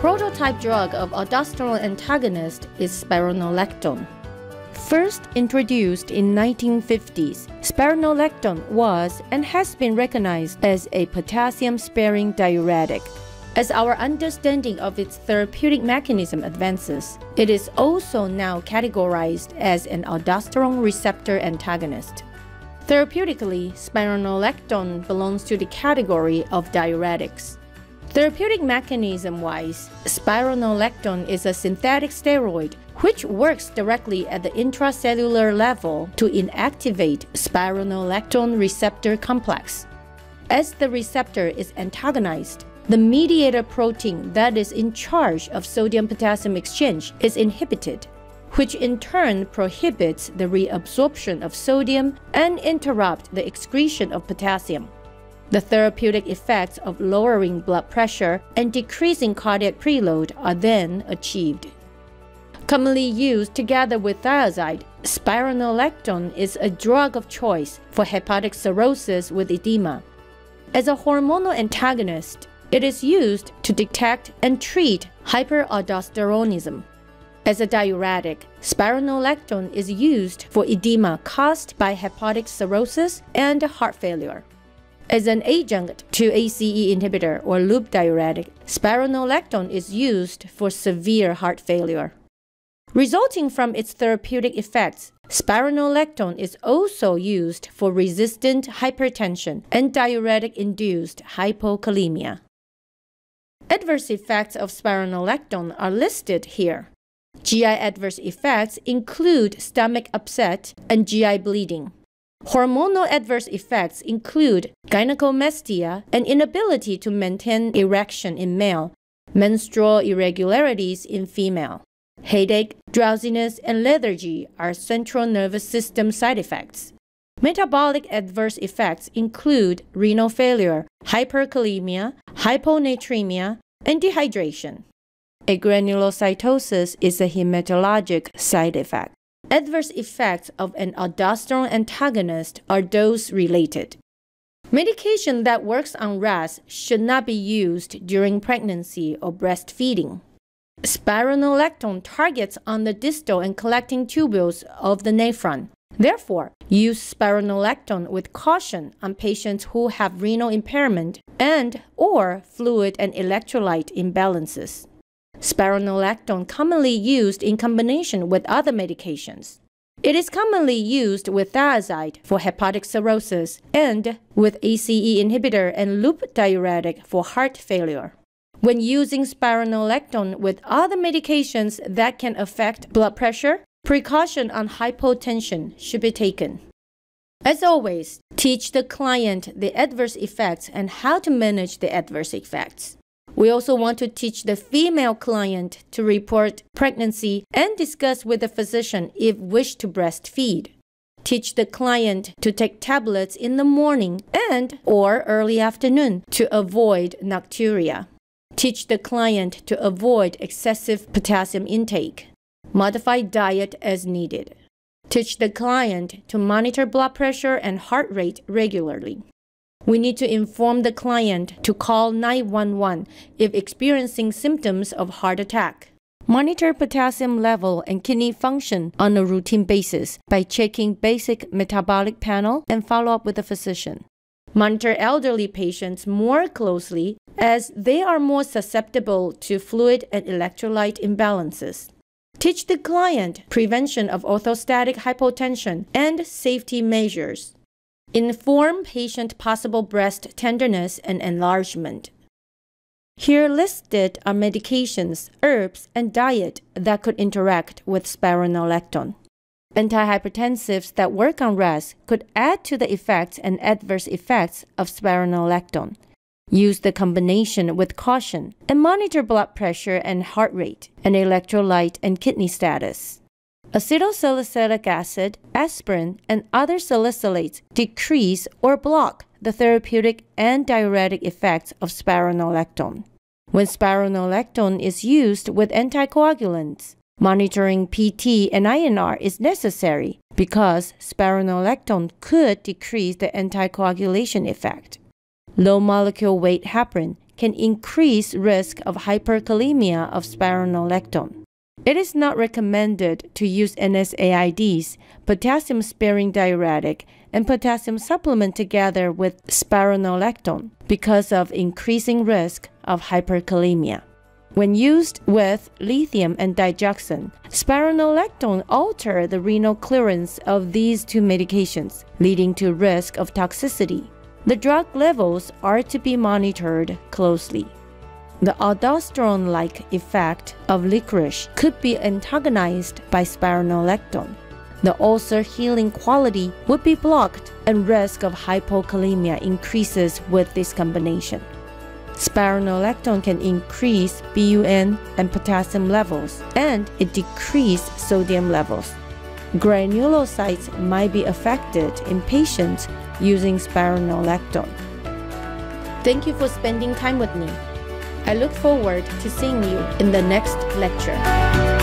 prototype drug of aldosterone antagonist is spironolactone. First introduced in 1950s, spironolactone was and has been recognized as a potassium-sparing diuretic. As our understanding of its therapeutic mechanism advances, it is also now categorized as an aldosterone receptor antagonist. Therapeutically, spironolactone belongs to the category of diuretics. Therapeutic mechanism wise, spironolactone is a synthetic steroid which works directly at the intracellular level to inactivate spironolactone receptor complex. As the receptor is antagonized, the mediator protein that is in charge of sodium potassium exchange is inhibited, which in turn prohibits the reabsorption of sodium and interrupts the excretion of potassium. The therapeutic effects of lowering blood pressure and decreasing cardiac preload are then achieved. Commonly used together with thiazide, spironolactone is a drug of choice for hepatic cirrhosis with edema. As a hormonal antagonist, it is used to detect and treat hyperaldosteronism. As a diuretic, spironolactone is used for edema caused by hepatic cirrhosis and heart failure. As an adjunct to ACE inhibitor or loop diuretic, spironolactone is used for severe heart failure. Resulting from its therapeutic effects, spironolactone is also used for resistant hypertension and diuretic-induced hypokalemia. Adverse effects of spironolactone are listed here. GI adverse effects include stomach upset and GI bleeding. Hormonal adverse effects include gynecomastia and inability to maintain erection in male, menstrual irregularities in female. Headache, drowsiness, and lethargy are central nervous system side effects. Metabolic adverse effects include renal failure, hyperkalemia, hyponatremia, and dehydration. Agranulocytosis is a hematologic side effect. Adverse effects of an aldosterone antagonist are dose related. Medication that works on RAS should not be used during pregnancy or breastfeeding. Spironolactone targets on the distal and collecting tubules of the nephron. Therefore, use spironolactone with caution on patients who have renal impairment and or fluid and electrolyte imbalances spironolactone commonly used in combination with other medications. It is commonly used with thiazide for hepatic cirrhosis and with ACE inhibitor and loop diuretic for heart failure. When using spironolactone with other medications that can affect blood pressure, precaution on hypotension should be taken. As always, teach the client the adverse effects and how to manage the adverse effects. We also want to teach the female client to report pregnancy and discuss with the physician if wish to breastfeed. Teach the client to take tablets in the morning and or early afternoon to avoid nocturia. Teach the client to avoid excessive potassium intake. Modify diet as needed. Teach the client to monitor blood pressure and heart rate regularly. We need to inform the client to call 911 if experiencing symptoms of heart attack. Monitor potassium level and kidney function on a routine basis by checking basic metabolic panel and follow up with a physician. Monitor elderly patients more closely as they are more susceptible to fluid and electrolyte imbalances. Teach the client prevention of orthostatic hypotension and safety measures. Inform patient possible breast tenderness and enlargement. Here listed are medications, herbs, and diet that could interact with spironolactone. Antihypertensives that work on RAS could add to the effects and adverse effects of spironolactone. Use the combination with caution and monitor blood pressure and heart rate and electrolyte and kidney status. Acetylsalicylic acid, aspirin, and other salicylates decrease or block the therapeutic and diuretic effects of spironolactone. When spironolactone is used with anticoagulants, monitoring PT and INR is necessary because spironolactone could decrease the anticoagulation effect. Low molecule weight heparin can increase risk of hyperkalemia of spironolactone. It is not recommended to use NSAIDs, potassium sparing diuretic, and potassium supplement together with spironolactone because of increasing risk of hyperkalemia. When used with lithium and digoxin, spironolactone alter the renal clearance of these two medications, leading to risk of toxicity. The drug levels are to be monitored closely. The aldosterone like effect of licorice could be antagonized by spironolactone. The ulcer healing quality would be blocked, and risk of hypokalemia increases with this combination. Spironolactone can increase BUN and potassium levels, and it decreases sodium levels. Granulocytes might be affected in patients using spironolactone. Thank you for spending time with me. I look forward to seeing you in the next lecture.